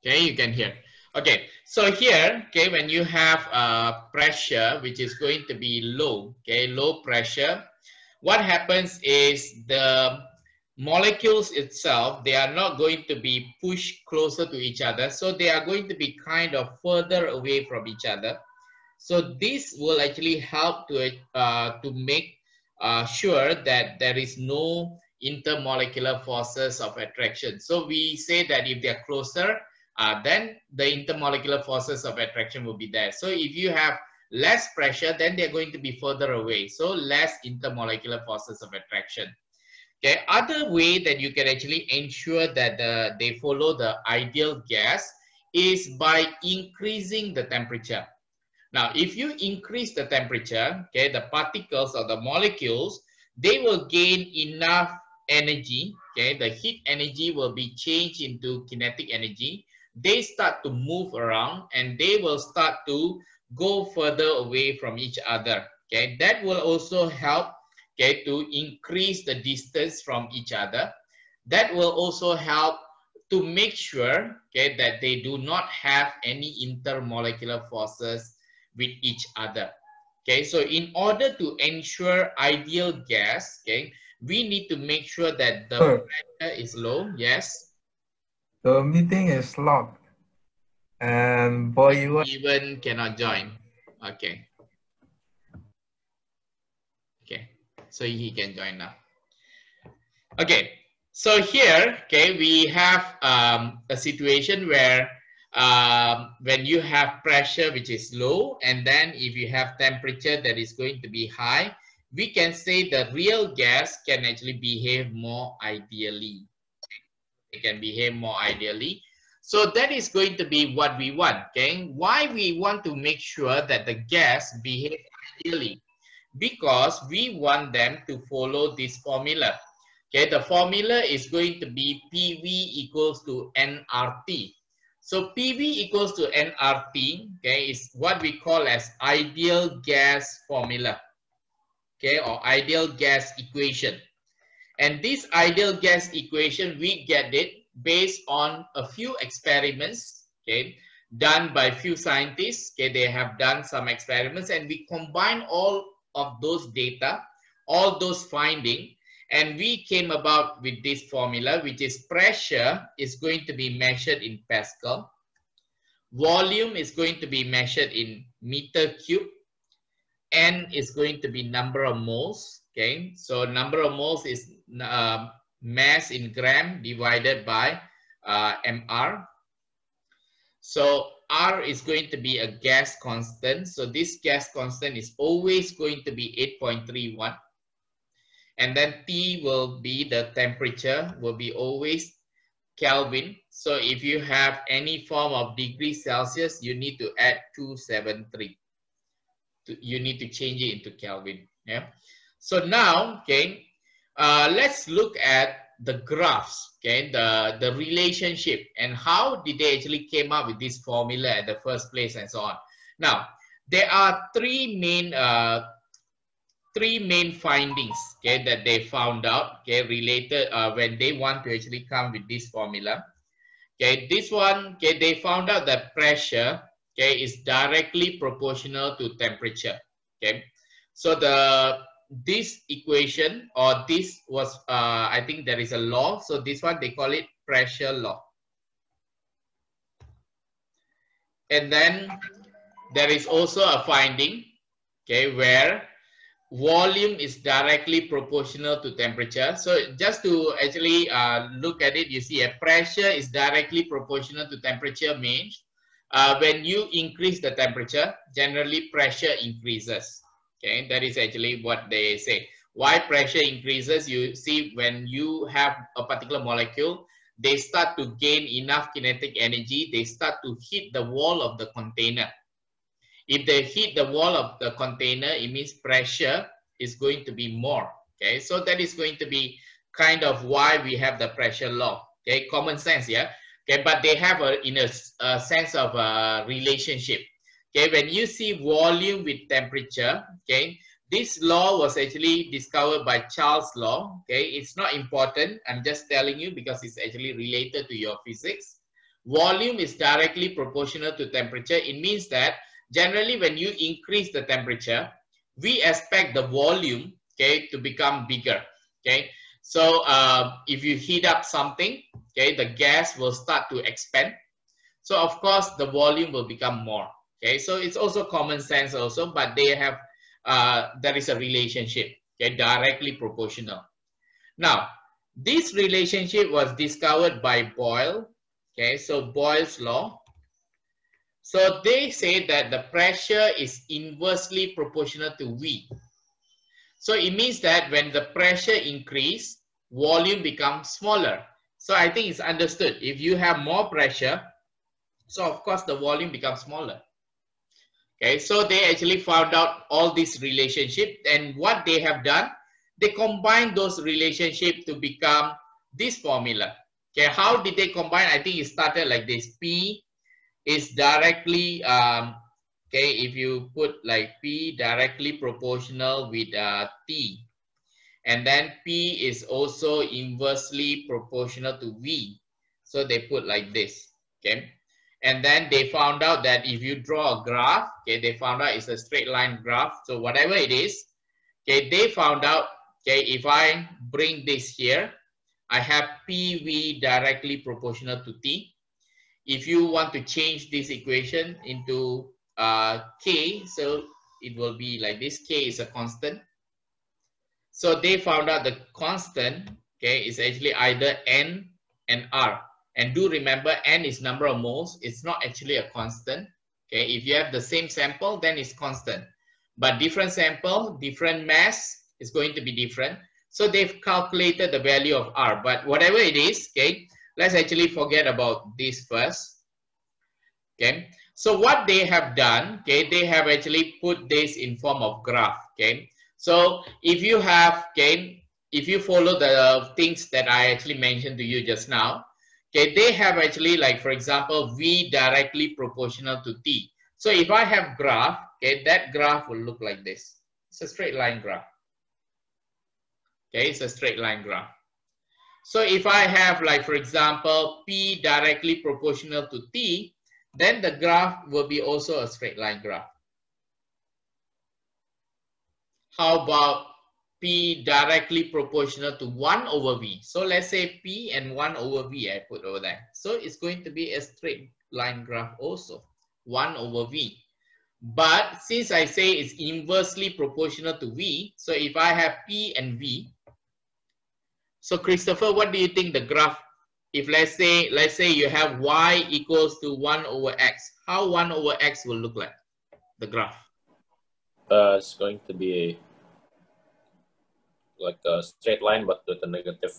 Okay, you can hear. Okay, so here, okay, when you have uh, pressure, which is going to be low, okay, low pressure, what happens is the molecules itself, they are not going to be pushed closer to each other. So they are going to be kind of further away from each other. So this will actually help to, uh, to make uh, sure that there is no intermolecular forces of attraction. So we say that if they're closer, uh, then the intermolecular forces of attraction will be there. So if you have less pressure, then they're going to be further away. So less intermolecular forces of attraction. Okay, other way that you can actually ensure that the, they follow the ideal gas is by increasing the temperature. Now, if you increase the temperature, okay, the particles or the molecules, they will gain enough energy, okay, the heat energy will be changed into kinetic energy they start to move around and they will start to go further away from each other. Okay, that will also help okay, to increase the distance from each other. That will also help to make sure okay, that they do not have any intermolecular forces with each other. Okay, so in order to ensure ideal gas, okay, we need to make sure that the pressure is low. Yes. The meeting is locked. And boy, you even cannot join. Okay. Okay. So he can join now. Okay. So here, okay, we have um, a situation where um, when you have pressure which is low, and then if you have temperature that is going to be high, we can say the real gas can actually behave more ideally it can behave more ideally. So that is going to be what we want, okay? Why we want to make sure that the gas behave ideally? Because we want them to follow this formula. Okay, the formula is going to be PV equals to nRT. So PV equals to nRT, okay, is what we call as ideal gas formula, okay, or ideal gas equation. And this ideal gas equation, we get it based on a few experiments, okay, done by few scientists. Okay, they have done some experiments and we combine all of those data, all those findings, and we came about with this formula, which is pressure is going to be measured in Pascal. Volume is going to be measured in meter cube. N is going to be number of moles. Okay, so number of moles is uh, mass in gram divided by uh, mr. So R is going to be a gas constant. So this gas constant is always going to be 8.31. And then T will be the temperature, will be always Kelvin. So if you have any form of degree Celsius, you need to add 273. You need to change it into Kelvin. Yeah. So now, okay, uh, let's look at the graphs, okay, the, the relationship and how did they actually came up with this formula at the first place and so on. Now, there are three main uh, three main findings okay, that they found out okay, related uh, when they want to actually come with this formula. Okay, this one, okay, they found out that pressure okay, is directly proportional to temperature. Okay, so the this equation or this was, uh, I think there is a law. So this one, they call it pressure law. And then there is also a finding, okay, where volume is directly proportional to temperature. So just to actually uh, look at it, you see a pressure is directly proportional to temperature means uh, when you increase the temperature, generally pressure increases. Okay, that is actually what they say. Why pressure increases, you see when you have a particular molecule, they start to gain enough kinetic energy, they start to hit the wall of the container. If they hit the wall of the container, it means pressure is going to be more. Okay, so that is going to be kind of why we have the pressure law. Okay, common sense, yeah. Okay, but they have a in a, a sense of a relationship. Okay, when you see volume with temperature, okay, this law was actually discovered by Charles Law. Okay, it's not important. I'm just telling you because it's actually related to your physics. volume is directly proportional to temperature. It means that generally when you increase the temperature, we expect the volume, okay, to become bigger, okay. So uh, if you heat up something, okay, the gas will start to expand. So of course the volume will become more, okay. So it's also common sense also, but they have, uh, there is a relationship, okay, directly proportional. Now, this relationship was discovered by Boyle. Okay, so Boyle's law. So they say that the pressure is inversely proportional to V. So it means that when the pressure increase, volume becomes smaller. So I think it's understood. If you have more pressure, so of course the volume becomes smaller. Okay, so they actually found out all this relationship and what they have done, they combine those relationships to become this formula. Okay, how did they combine? I think it started like this. P is directly, um, okay, if you put like P directly proportional with uh, T. And then P is also inversely proportional to V. So they put like this, okay. And then they found out that if you draw a graph, okay, they found out it's a straight line graph. So whatever it is, okay, they found out Okay, if I bring this here, I have PV directly proportional to T. If you want to change this equation into uh, K, so it will be like this, K is a constant. So they found out the constant, okay, is actually either N and R. And do remember N is number of moles, it's not actually a constant. Okay, if you have the same sample, then it's constant. But different sample, different mass, is going to be different. So they've calculated the value of R, but whatever it is, okay, let's actually forget about this first. Okay, so what they have done, okay, they have actually put this in form of graph, okay. So if you have, okay, if you follow the things that I actually mentioned to you just now, okay, they have actually like, for example, V directly proportional to T. So if I have graph, okay, that graph will look like this. It's a straight line graph. Okay, it's a straight line graph. So if I have like, for example, P directly proportional to T, then the graph will be also a straight line graph. How about P directly proportional to 1 over V? So let's say P and 1 over V I put over there. So it's going to be a straight line graph also, 1 over V. But since I say it's inversely proportional to V, so if I have P and V, so Christopher, what do you think the graph, if let's say, let's say you have y equals to 1 over x, how 1 over x will look like, the graph? Uh, it's going to be like a straight line, but with a negative.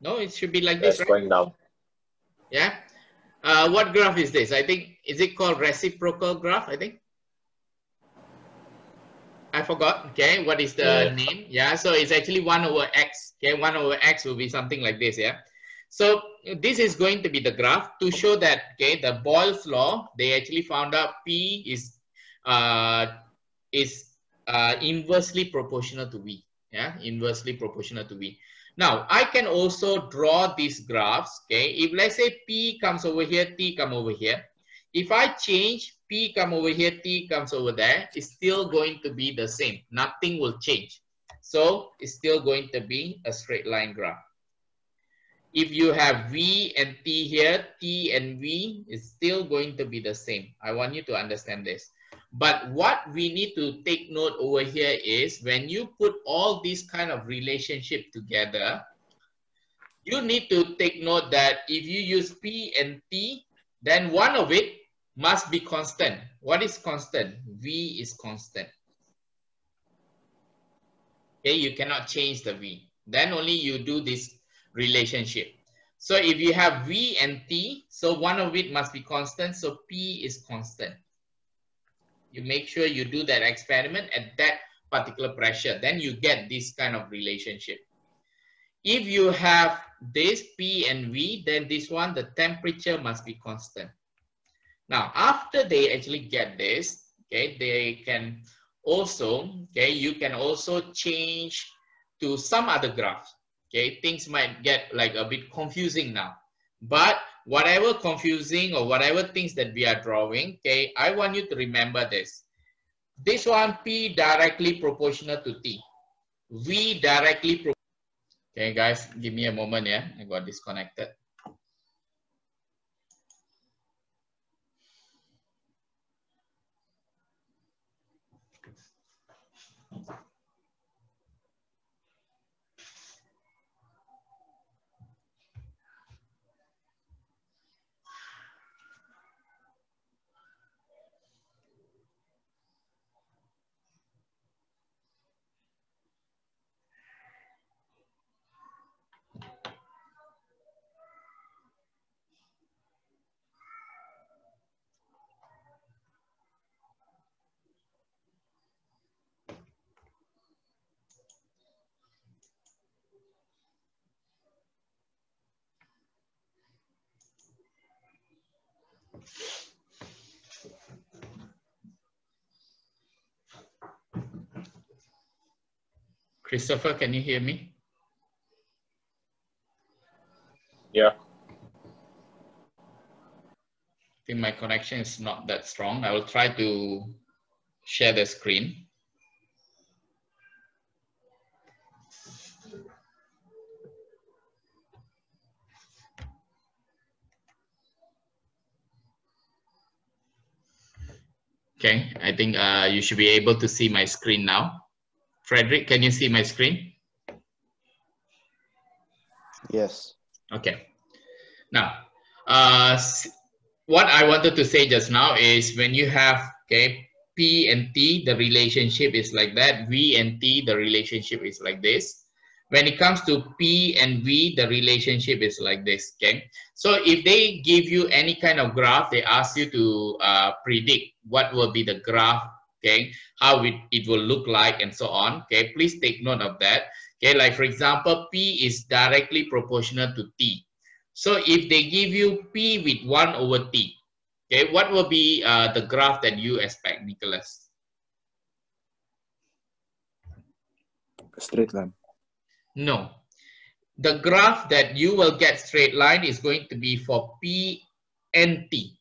No, it should be like this, right? going down. Yeah. Uh, what graph is this? I think, is it called reciprocal graph, I think? I forgot, okay, what is the yeah. name? Yeah, so it's actually 1 over x, okay, 1 over x will be something like this, yeah. So this is going to be the graph to show that, okay, the Boyle's law, they actually found out P is, uh, is uh, inversely proportional to V, yeah, inversely proportional to V. Now, I can also draw these graphs, okay, if let's say P comes over here, T come over here, if I change P come over here, T comes over there, it's still going to be the same. Nothing will change. So it's still going to be a straight line graph. If you have V and T here, T and V is still going to be the same. I want you to understand this. But what we need to take note over here is when you put all these kind of relationship together, you need to take note that if you use P and T, then one of it must be constant. What is constant? V is constant. Okay, you cannot change the V. Then only you do this relationship. So if you have V and T, so one of it must be constant, so P is constant. You make sure you do that experiment at that particular pressure, then you get this kind of relationship. If you have this P and V, then this one, the temperature must be constant. Now, after they actually get this, okay, they can also, okay, you can also change to some other graph. Okay, things might get like a bit confusing now. But whatever confusing or whatever things that we are drawing, okay, I want you to remember this. This one, P directly proportional to T. V directly, okay guys, give me a moment, yeah, I got disconnected. Christopher, can you hear me? Yeah. I think my connection is not that strong. I will try to share the screen. Okay, I think uh, you should be able to see my screen now. Frederick, can you see my screen? Yes. Okay. Now, uh, what I wanted to say just now is when you have, okay, P and T, the relationship is like that. V and T, the relationship is like this. When it comes to P and V, the relationship is like this, okay? So if they give you any kind of graph, they ask you to uh, predict what will be the graph, okay? How it, it will look like and so on, okay? Please take note of that. Okay, like for example, P is directly proportional to T. So if they give you P with 1 over T, okay, what will be uh, the graph that you expect, Nicholas? Straight line. No. The graph that you will get straight line is going to be for P and T.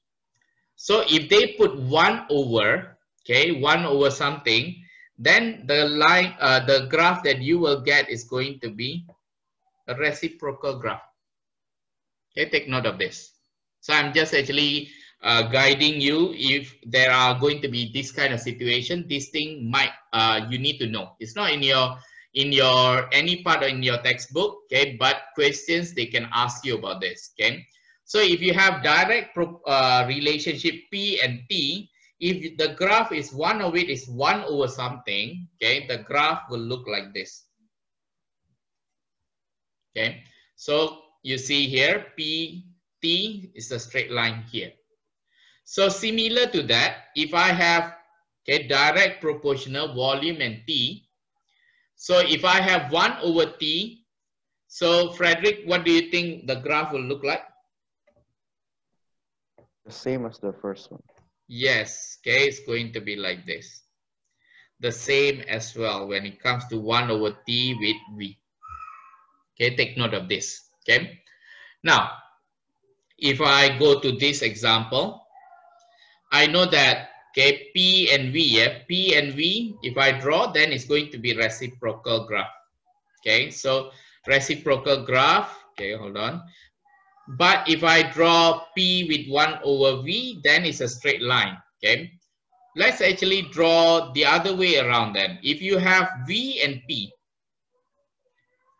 So if they put 1 over, okay, 1 over something, then the line, uh, the graph that you will get is going to be a reciprocal graph. Okay, take note of this. So I'm just actually uh, guiding you if there are going to be this kind of situation, this thing might, uh, you need to know. It's not in your, in your, any part in your textbook, okay, but questions they can ask you about this, okay. So if you have direct uh, relationship P and T, if the graph is one of it is one over something, okay, the graph will look like this. Okay, so you see here, P, T is a straight line here. So similar to that, if I have okay, direct proportional volume and T, so if I have 1 over T, so Frederick, what do you think the graph will look like? The same as the first one. Yes, okay, it's going to be like this. The same as well when it comes to 1 over t with v. Okay, take note of this. Okay. Now, if I go to this example, I know that okay, P and V, yeah, P and V, if I draw, then it's going to be reciprocal graph. Okay, so reciprocal graph, okay, hold on. But if I draw P with 1 over V, then it's a straight line, okay? Let's actually draw the other way around then. If you have V and P,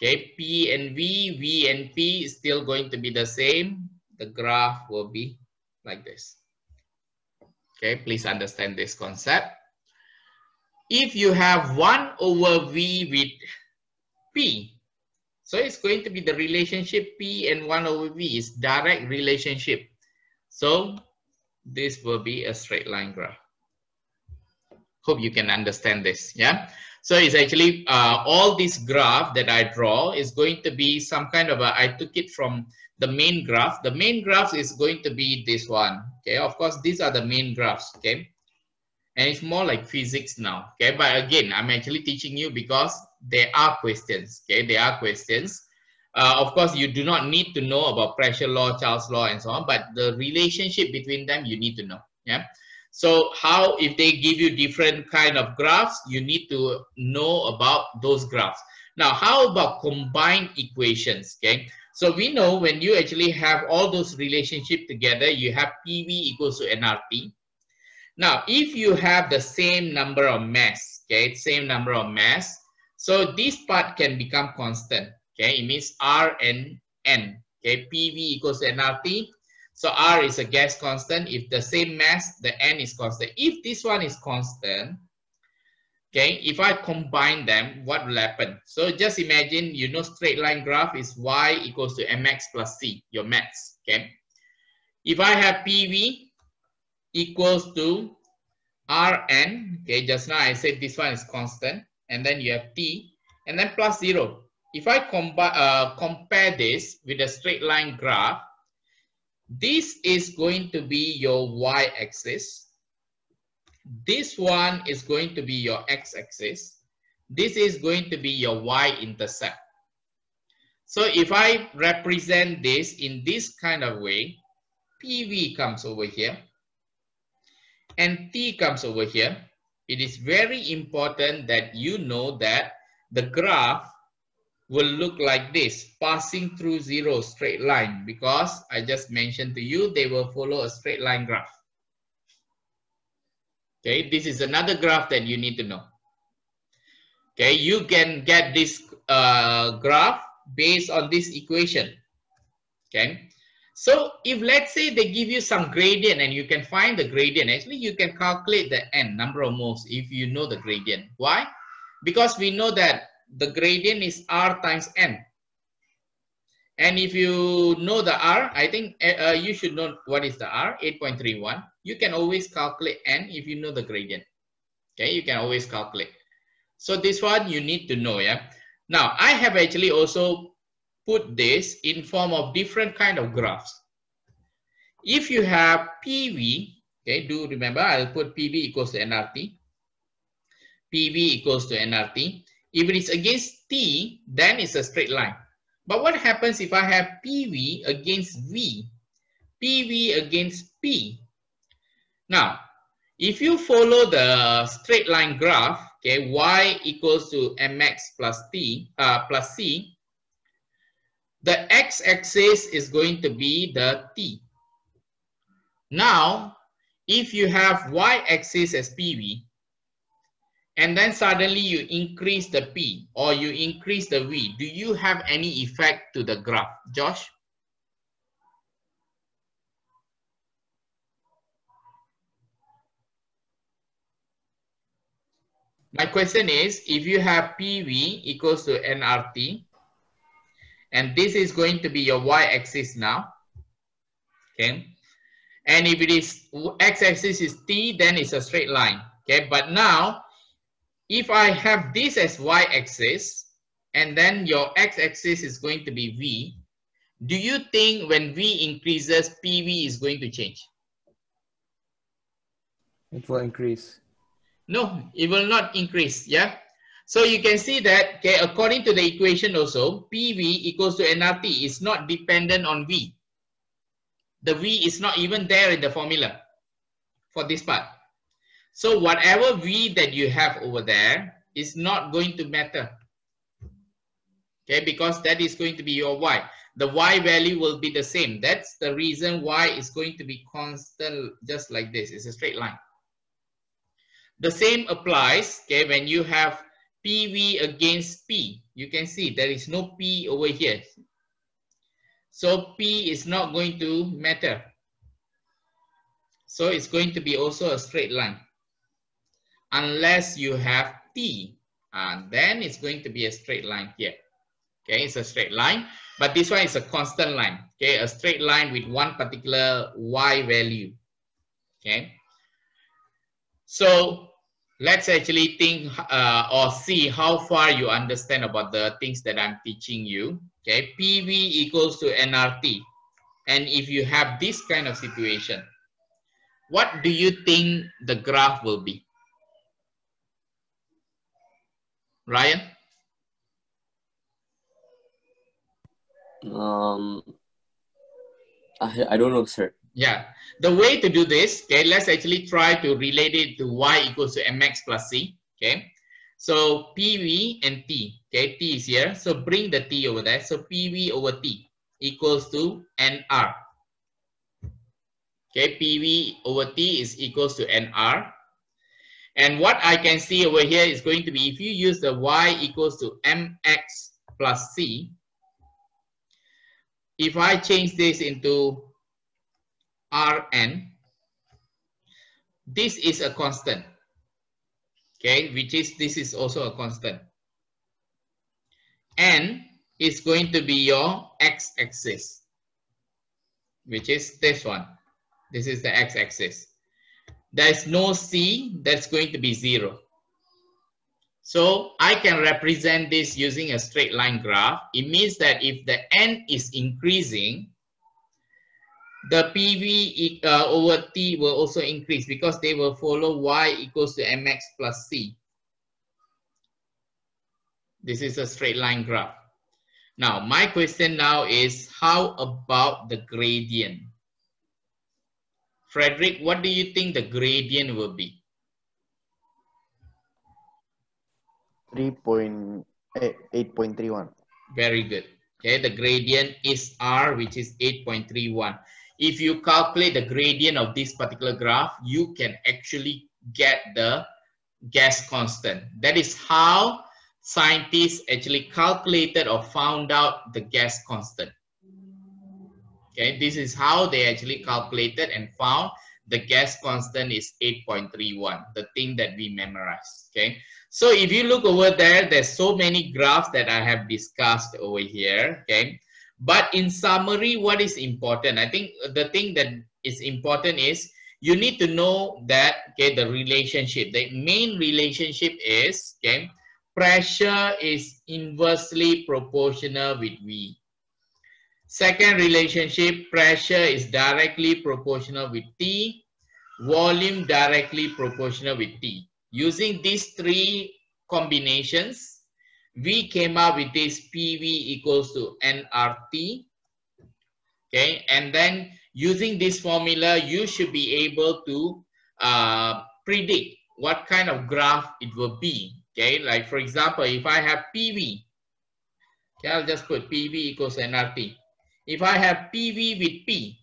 okay, P and V, V and P is still going to be the same. The graph will be like this. Okay, please understand this concept. If you have 1 over V with P, so it's going to be the relationship P and 1 over V is direct relationship. So this will be a straight line graph. Hope you can understand this, yeah? So it's actually uh, all this graph that I draw is going to be some kind of a, I took it from the main graph. The main graph is going to be this one, okay? Of course, these are the main graphs, okay? And it's more like physics now, okay? But again, I'm actually teaching you because there are questions, okay? There are questions. uh, of course, you do not need to know about pressure law, Charles law, and so on, but the relationship between them, you need to know. Yeah. So how, if they give you different kind of graphs, you need to know about those graphs. Now, how about combined equations? Okay. So we know when you actually have all those relationship together, you have PV equals to nRT. Now, if you have the same number of mass, okay, same number of mass, so this part can become constant. Okay, it means R and N. Okay, PV equals nRT. So R is a gas constant. If the same mass, the N is constant. If this one is constant, okay, if I combine them, what will happen? So just imagine, you know, straight line graph is Y equals to MX plus C, your max, okay? If I have PV equals to Rn, okay, just now I said this one is constant, and then you have T, and then plus zero. If I uh, compare this with a straight line graph, this is going to be your y-axis. This one is going to be your x-axis. This is going to be your y-intercept. So if I represent this in this kind of way, PV comes over here and T comes over here. It is very important that you know that the graph will look like this, passing through zero straight line because I just mentioned to you, they will follow a straight line graph. Okay, this is another graph that you need to know. Okay, you can get this uh, graph based on this equation. Okay, so if let's say they give you some gradient and you can find the gradient, actually you can calculate the n number of moles if you know the gradient. Why? Because we know that the gradient is r times n. And if you know the r, I think uh, you should know what is the r, 8.31. You can always calculate n if you know the gradient. Okay, you can always calculate. So this one you need to know, yeah. Now, I have actually also put this in form of different kind of graphs. If you have PV, okay, do remember I'll put PV equals to nRT. PV equals to nRT. If it is against T, then it's a straight line. But what happens if I have PV against V? PV against P. Now, if you follow the straight line graph, okay, Y equals to mx plus T uh, plus C, the x-axis is going to be the T. Now, if you have y-axis as PV, and then suddenly you increase the P or you increase the V, do you have any effect to the graph? Josh? My question is, if you have PV equals to nRT, and this is going to be your y-axis now, okay? And if it is x-axis is t, then it's a straight line, okay? But now, if I have this as y-axis, and then your x-axis is going to be v, do you think when v increases, PV is going to change? It will increase. No, it will not increase, yeah? So you can see that, okay, according to the equation also, PV equals to nRT is not dependent on V. The V is not even there in the formula for this part. So whatever V that you have over there is not going to matter. Okay, because that is going to be your Y. The Y value will be the same. That's the reason why it's going to be constant just like this. It's a straight line. The same applies okay, when you have PV against P. You can see there is no P over here. So P is not going to matter. So it's going to be also a straight line. Unless you have T, and then it's going to be a straight line here. Okay, it's a straight line, but this one is a constant line. Okay, a straight line with one particular Y value. Okay. So let's actually think uh, or see how far you understand about the things that I'm teaching you. Okay, PV equals to nRT. And if you have this kind of situation, what do you think the graph will be? Ryan? Um, I, I don't know, sir. Yeah, the way to do this, okay, let's actually try to relate it to y equals to mx plus c, okay? So PV and T, okay, T is here. So bring the T over there. So PV over T equals to NR. Okay, PV over T is equals to NR. And what I can see over here is going to be if you use the Y equals to MX plus C, if I change this into Rn, this is a constant okay, which is, this is also a constant. N is going to be your x-axis, which is this one. This is the x-axis. There is no C, that's going to be zero. So I can represent this using a straight line graph. It means that if the N is increasing, the PV uh, over T will also increase because they will follow Y equals to MX plus C. This is a straight line graph. Now, my question now is how about the gradient? Frederick, what do you think the gradient will be? 3.8.31. Eh, Very good. Okay, the gradient is R, which is 8.31 if you calculate the gradient of this particular graph, you can actually get the gas constant. That is how scientists actually calculated or found out the gas constant. Okay, this is how they actually calculated and found the gas constant is 8.31, the thing that we memorized. Okay, so if you look over there, there's so many graphs that I have discussed over here. Okay, but in summary, what is important? I think the thing that is important is you need to know that okay the relationship. The main relationship is okay pressure is inversely proportional with V. Second relationship, pressure is directly proportional with T, volume directly proportional with T. Using these three combinations, we came up with this PV equals to nRT. Okay, and then using this formula, you should be able to uh, predict what kind of graph it will be. Okay, like for example, if I have PV, okay, I'll just put PV equals nRT. If I have PV with P,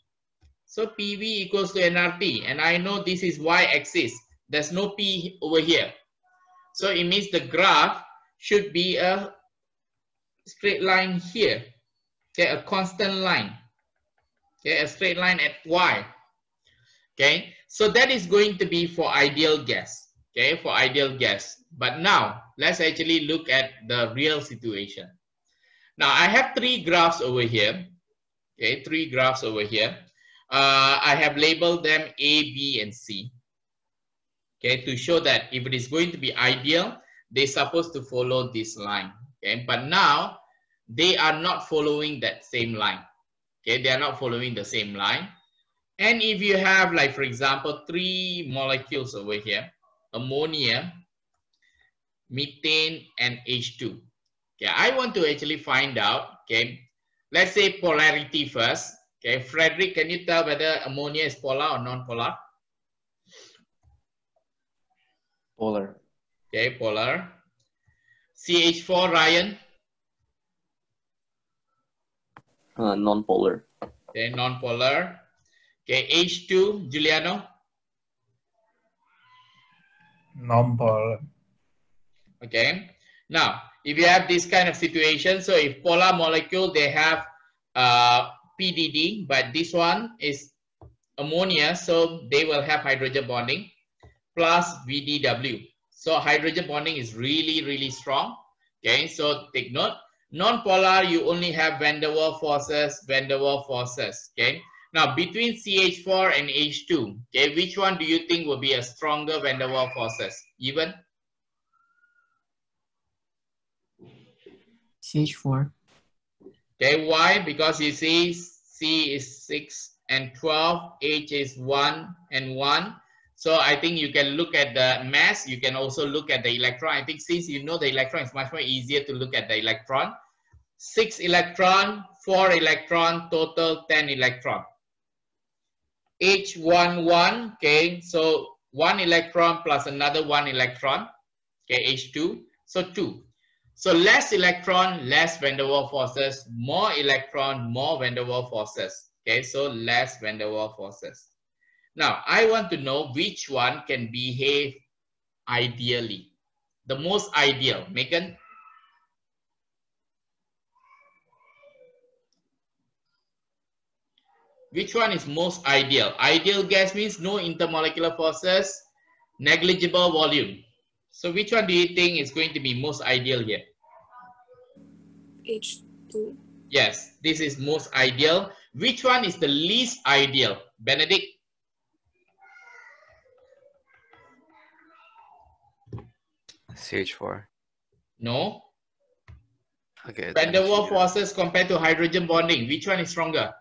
so PV equals to nRT, and I know this is y-axis. There's no P over here. So it means the graph should be a straight line here. Okay, a constant line. Okay, a straight line at y. Okay, so that is going to be for ideal gas. Okay, for ideal gas. But now, let's actually look at the real situation. Now, I have three graphs over here. Okay, three graphs over here. Uh, I have labeled them A, B, and C. Okay, to show that if it is going to be ideal, they're supposed to follow this line. Okay, but now they are not following that same line. Okay, they are not following the same line. And if you have, like, for example, three molecules over here, ammonia, methane, and H2. Okay, I want to actually find out, okay, let's say polarity first. Okay, Frederick, can you tell whether ammonia is polar or non-polar? Polar. Okay, polar. CH4, Ryan. Uh, non-polar. Okay, non-polar. Okay, H2, Giuliano. Non-polar. Okay. Now, if you have this kind of situation, so if polar molecule, they have uh, PDD, but this one is ammonia, so they will have hydrogen bonding plus VDW. So hydrogen bonding is really, really strong. Okay, so take note. Non-polar, you only have van der Waals forces, van der Waals forces. Okay. Now between CH4 and H2, okay, which one do you think will be a stronger van der Waals forces? Evan? CH4. Okay, why? Because you see C is 6 and 12, H is 1 and 1. So I think you can look at the mass. You can also look at the electron. I think since you know the electron, it's much more easier to look at the electron. Six electron, 4 electron, total 10 electron. H11, okay, so 1 electron plus another 1 electron, okay, H2, so 2. So less electron, less van der Waals forces, more electron, more van der Waals forces, okay, so less van der Waals forces. Now, I want to know which one can behave ideally. The most ideal, Megan? Which one is most ideal? Ideal gas means no intermolecular forces, negligible volume. So which one do you think is going to be most ideal here? H2. Yes, this is most ideal. Which one is the least ideal? Benedict? CH4. No. Okay. Van then der Waals forces compared to hydrogen bonding. Which one is stronger?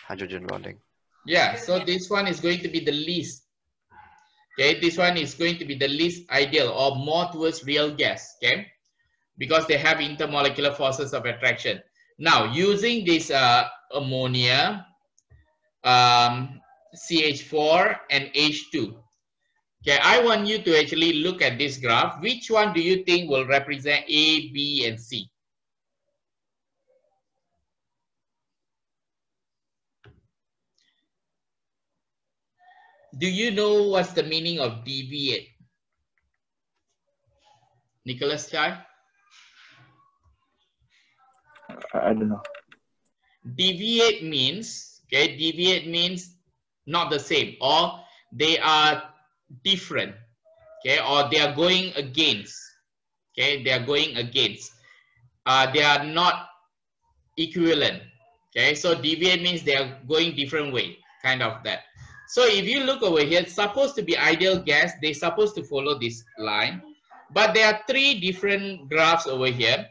Hydrogen bonding. Yeah, so this one is going to be the least. Okay, this one is going to be the least ideal or more towards real gas, okay? Because they have intermolecular forces of attraction. Now, using this uh, ammonia, um, CH4 and H2. Okay, I want you to actually look at this graph. Which one do you think will represent A, B, and C? Do you know what's the meaning of deviate? Nicholas Chai? I, don't know. Deviate means, okay, deviate means not the same or they are different, okay, or they are going against, okay, they are going against. Uh, they are not equivalent, okay, so deviate means they are going different way, kind of that. So if you look over here, it's supposed to be ideal gas, They're supposed to follow this line, but there are three different graphs over here.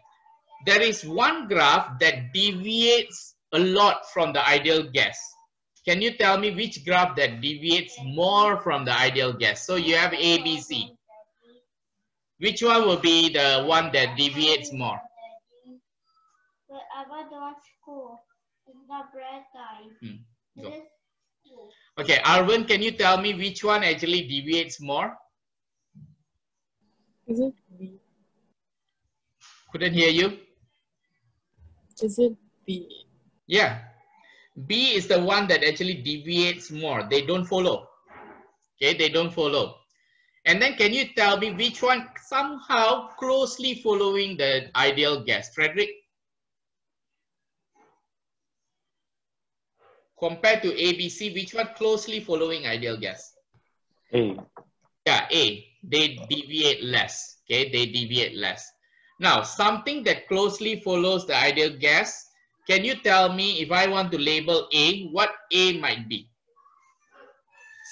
There is one graph that deviates a lot from the ideal gas. Can you tell me which graph that deviates more from the ideal gas? So you have A, B, C. Which one will be the one that deviates more? But I don't school. It's not break time. Hmm, go. It is school. Okay, Arvin, can you tell me which one actually deviates more? Is it B? Couldn't hear you. Is it B? Yeah. B is the one that actually deviates more. They don't follow. Okay, they don't follow. And then can you tell me which one somehow closely following the ideal gas? Frederick? Compared to ABC, which one closely following ideal gas? A. Yeah, A. They deviate less. Okay, they deviate less. Now, something that closely follows the ideal gas, can you tell me if I want to label A, what A might be?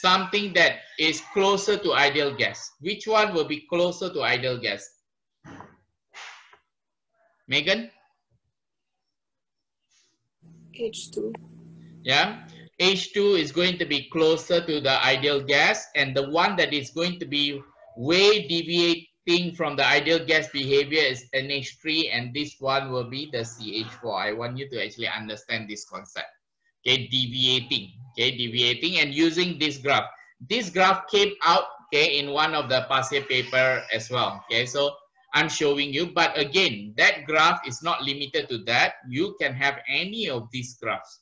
Something that is closer to ideal gas. Which one will be closer to ideal gas? Megan? H2. Yeah. H2 is going to be closer to the ideal gas and the one that is going to be way deviating from the ideal gas behavior is NH3 and this one will be the CH4. I want you to actually understand this concept. Okay, deviating, okay, deviating and using this graph. This graph came out, okay, in one of the passe paper as well, okay, so I'm showing you, but again, that graph is not limited to that. You can have any of these graphs,